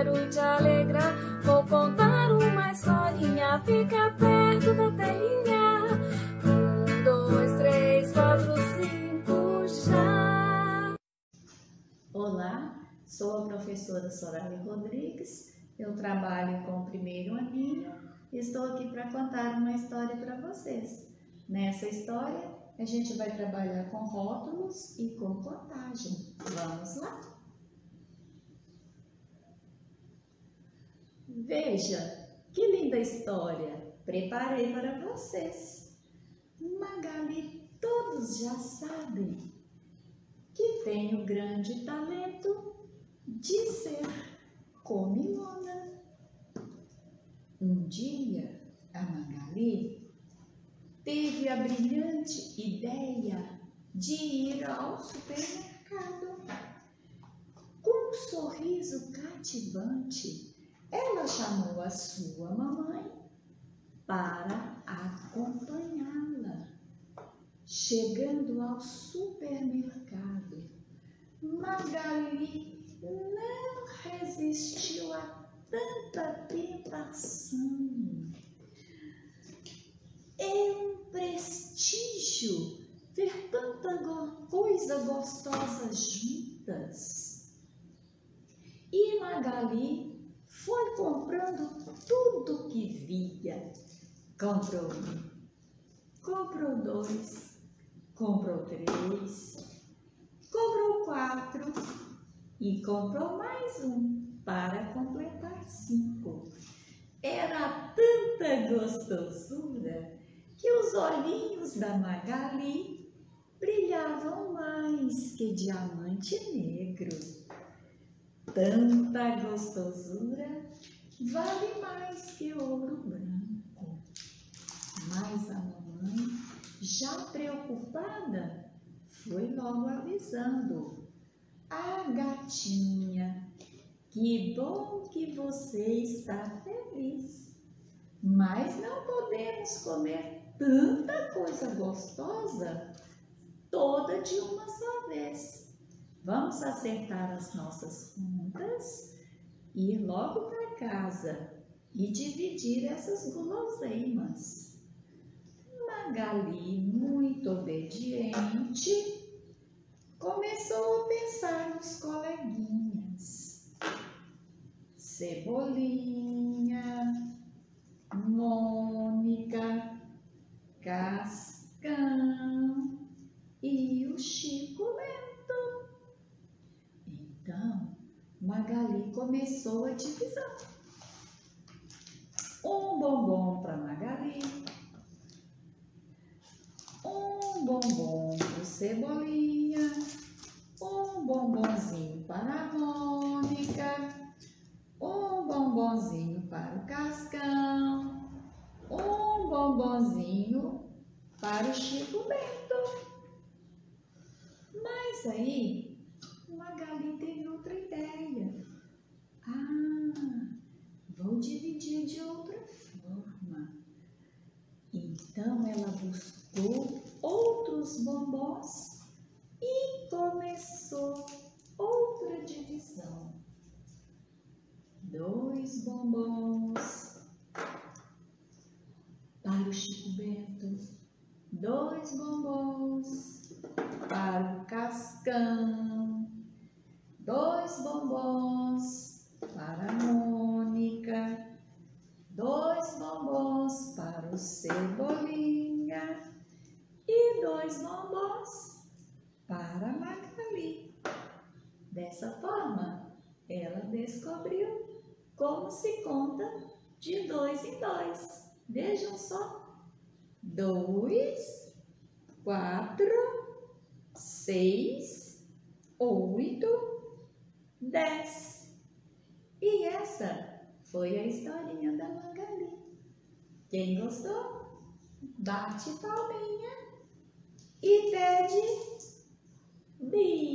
quero te alegrar. Vou contar uma historinha, fica perto da telinha. Um, dois, três, quatro, cinco, já. Olá, sou a professora Soraya Rodrigues. Eu trabalho com o primeiro aninho e estou aqui para contar uma história para vocês. Nessa história, a gente vai trabalhar com rótulos e com contagem. Vamos lá! Veja que linda história preparei para vocês. Magali, todos já sabem que tem o grande talento de ser comilona. Um dia, a Magali teve a brilhante ideia de ir ao supermercado. Com um sorriso cativante, ela chamou a sua mamãe para acompanhá-la. Chegando ao supermercado, Magali não resistiu a tanta tentação. É um prestígio ver tanta coisa gostosa juntas. E Magali foi comprando tudo que via. Comprou um, comprou dois, comprou três, comprou quatro e comprou mais um para completar cinco. Era tanta gostosura que os olhinhos da Magali brilhavam mais que diamante negro. Tanta gostosura vale mais que ouro branco. Mas a mamãe, já preocupada, foi logo avisando. A gatinha, que bom que você está feliz, mas não podemos comer tanta coisa gostosa toda de uma só vez. Vamos acertar as nossas contas, ir logo para casa e dividir essas guloseimas. Magali, muito obediente, começou a pensar nos coleguinhas. Cebolinha, Mônica, Cascão e o Chico Lento. Magali começou a divisão. Um bombom para Magali, um bombom para Cebolinha, um bombonzinho para a Mônica, um bombonzinho para o Cascão, um bombonzinho para o Chico Bento. Mas aí, Magali teve outra ideia. Vou dividir de outra forma. Então ela buscou outros bombons e começou outra divisão. Dois bombons para o Chico Bento, dois bombons para o Cascão, dois bombons para a Mônica, dois bombons para o Cebolinha e dois bombons para a Magali. Dessa forma, ela descobriu como se conta de dois em dois. Vejam só. Dois, quatro, seis, oito, dez. E essa foi a historinha da Magali. Quem gostou? Bate palminha e pede bis.